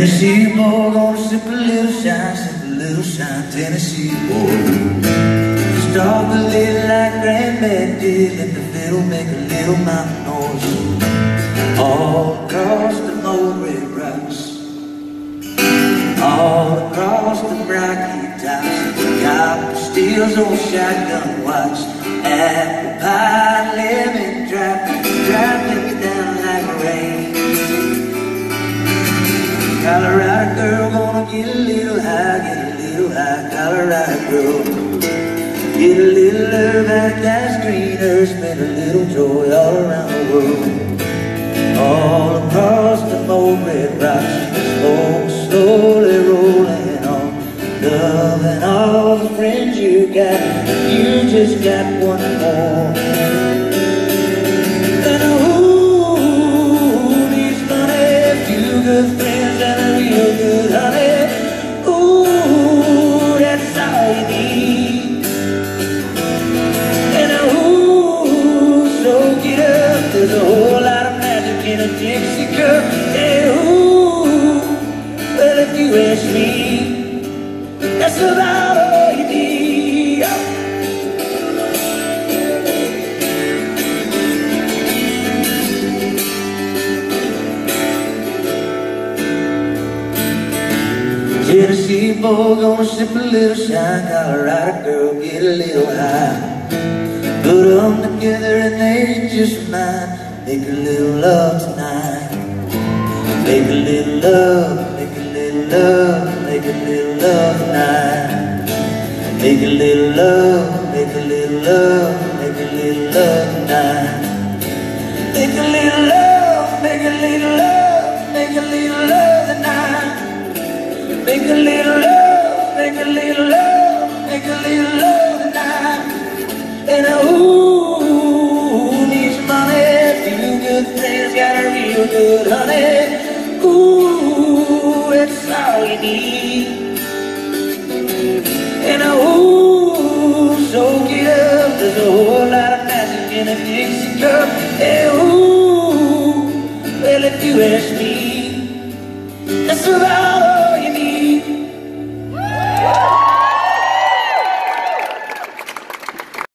Tennessee boy, gonna sip a little shine, sip a little shine, Tennessee boy. Start to live like Grandma did, let the fiddle make a little mountain noise. All across the old red rocks, all across the Rocky tops, copper steals old shotgun watch, apple pie, lemon Colorado girl gonna get a little high, get a little high, Colorado girl. Get a little herb at that greener, spread a little joy all around the world. All across the old red rocks, slow, slowly rolling on. Loving all the friends you got, you just got one more. Cup. And ooh, well if you ask me, that's about all you need. Tennessee boy gonna sip a little shine Colorado girl get a little high Put them together and they just mine Make a little love tonight Make a little love, make a little love Make a little love tonight Make a little love, make a little love Make a little love tonight Make a little love, make a little love Make a little love tonight Make a little love, make a little love, make a little love tonight. And who needs money? Few good things got a real good honey. Ooh, it's all you need. And I ooh, so get up. There's a whole lot of magic in a Dixie cup. And ooh,